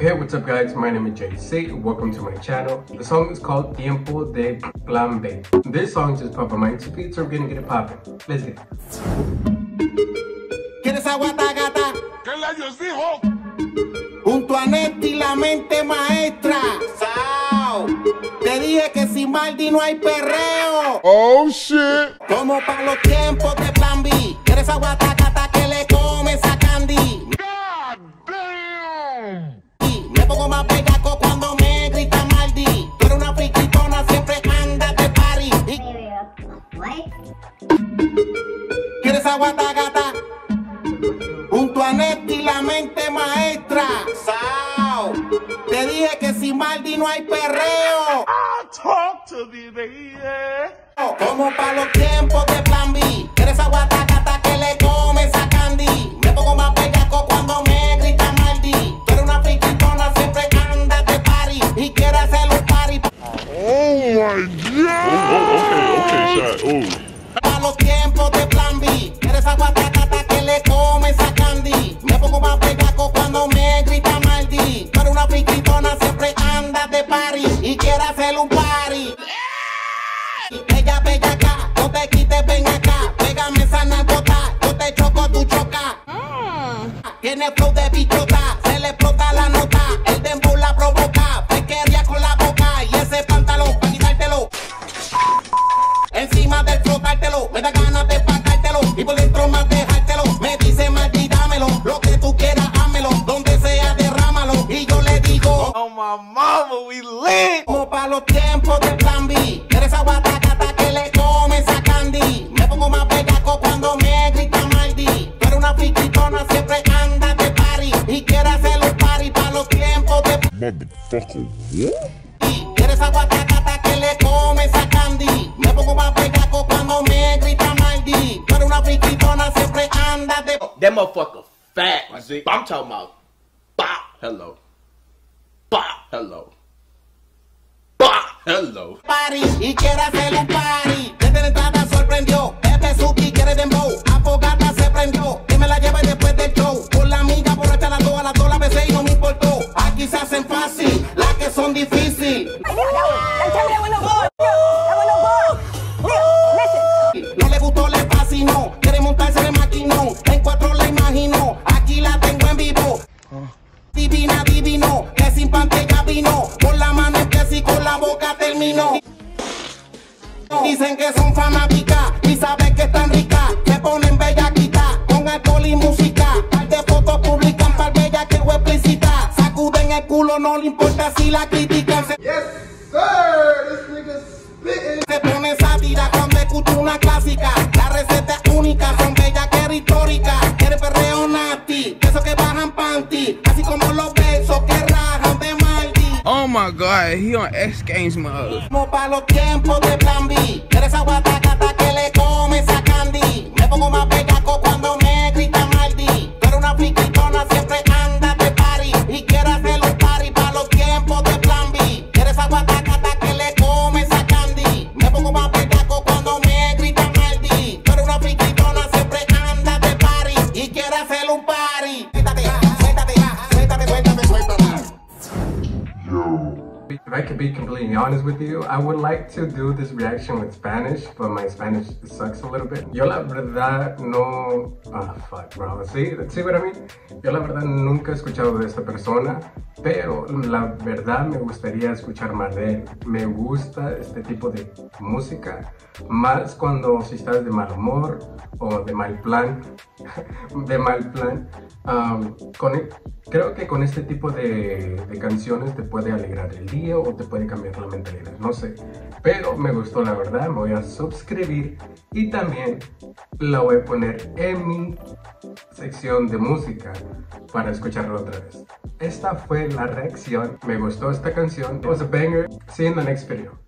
Hey, what's up guys? My name is JC. Welcome to my channel. The song is called Tiempo de Plan B. This song just popped on my feet, so we're gonna get it popping. Let's get it. ¿Quieres agua gata? ¿Qué le dijo? Junto a Neti, la mente maestra. Sao. Te dije que sin Maldi no hay perreo. Oh shit. Como para los tiempos de Plan B. ¿Quieres agua gata pongo más pegaco cuando me grita Maldi. Eres una friquitona, siempre andas de party. Y? ¿Quieres agua gata? Junto a Neti, la mente maestra. Sao. Te dije que sin Maldi no hay perreo. Talk to baby. Como para los tiempos de plan B. Eres agua gata Para los tiempos de plan B. Eres agua gata que le comes a Candy. Me pongo más bellaco cuando me grita Maldi. Eres una friquitona, siempre andas de party. Y quieres hacer un party. Ella bella acá, no te quites, ven acá. Pégame esa nalgota, yo te choco, tú choca. Tiene flow de bichota, los tiempos de plan B. Eres agua gata que le comes a Candy. Me pongo más bellaco cuando me grita Maldi. Tú eres una friquitona, siempre andas de party. Y quieres hacer un party para los tiempos de Motherfucker. Y Eres agua gata que le comes a Candy. Me pongo más bellaco cuando me grita Maldi. Tú eres una friquitona, siempre andas de That motherfucker fat. I'm talking about bop. Hello. Bop. Hello. Hello. party y quiere hacer un party. Desde la entrada sorprendió. Pepe Suki quiere dembow. Afogata se prendió. Y me la lleva después del show. Con la amiga borracha las dos a las dos la besé y no me importó. Aquí se hacen fácil, las que son difícil. No le gustó, le fascinó. Quiere montarse en el maquinón. En cuatro la imagino. Aquí la tengo en vivo. Divina, divino. Que sin pantalla vino. Con la mano y con la boca terminó. Dicen que son fanáticas y saben que están ricas. Se ponen bellaquitas con alcohol y música. Par de fotos publican par bella que explícita. Sacuden el culo, no le importa si la critican. My god, he on X Games mode. I could be completely honest with you, I would like to do this reaction with Spanish, but my Spanish sucks a little bit. Yo la verdad no... Ah, fuck, bro. ¿Sí? ¿Sí what I mean? Yo la verdad nunca he escuchado de esta persona, pero la verdad me gustaría escuchar más de él. Me gusta este tipo de música, más cuando si estás de mal humor o de mal plan, de mal plan. Um, con e- creo que con este tipo de, de canciones te puede alegrar el día o te puede cambiar la mentalidad, no sé. Pero me gustó la verdad, me voy a suscribir y también la voy a poner en mi sección de música para escucharlo otra vez. Esta fue la reacción, me gustó esta canción, it was a banger. See you in the next video.